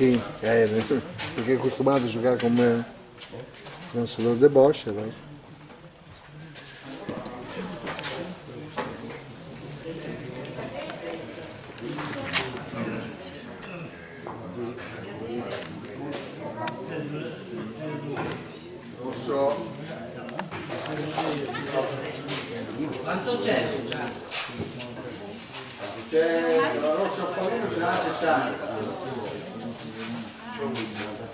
Sim, é, porque é acostumado a jogar com o lançador de bocha, Quanto c'è? C'è la roccia già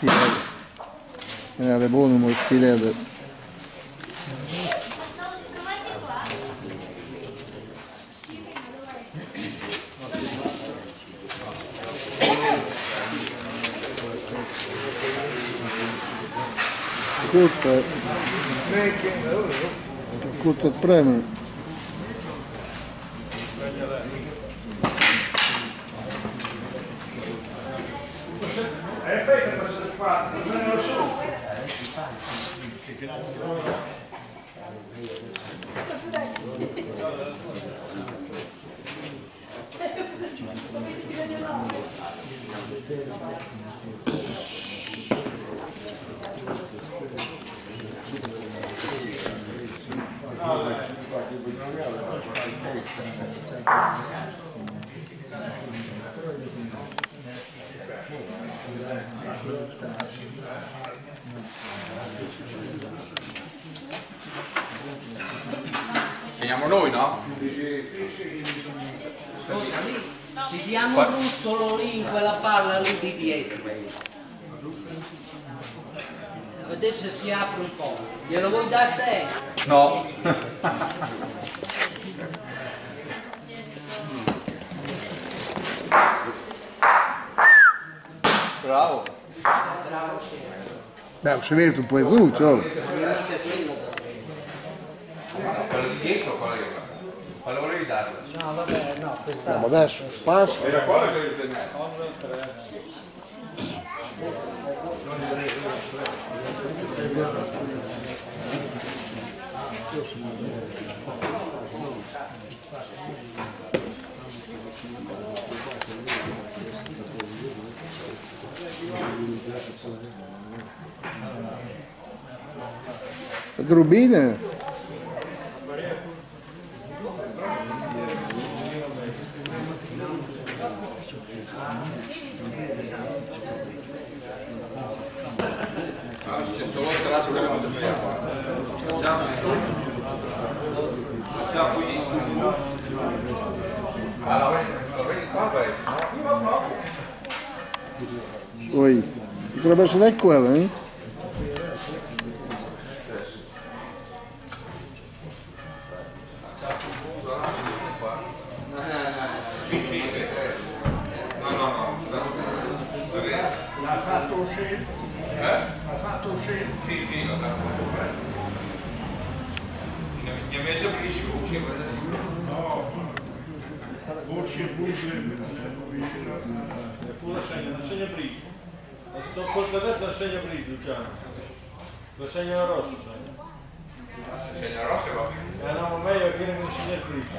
filer. Herhalde bol numaralı filerdir. Курт, курт отправим. fatto, non lo so. Che grazie. Veniamo noi, no? Ci siamo un russolo lì in quella palla lì di dietro. A vedere se si apre un po'. Glielo vuoi dare te? No. Bravo. Bravo. Dai, se vedi un po' zuccio. dentro qual era? Quale volevi darla? No, vabbè, no, questa... Andiamo adesso, spazio. Era quella che avevi segnato? 11 Oi, conversando com ela, hein? Não, машин. Фи-фи, да. Не везде ближе, вообще в этот Больше, больше. Улучшение, решение ближе. Кожен раз решение ближе, звичайно. Решение гроші вже. Решение гроші вам? Я на момент, як він рішення ближе.